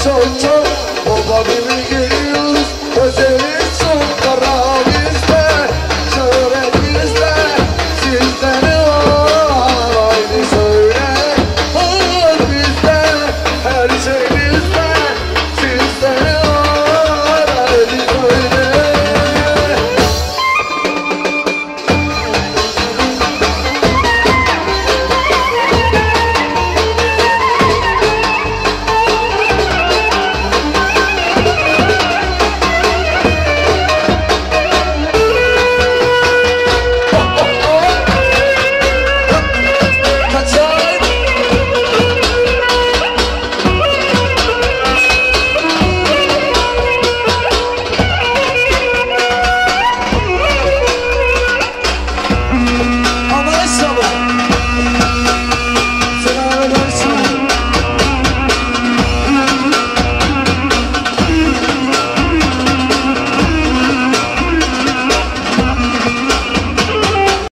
so tight.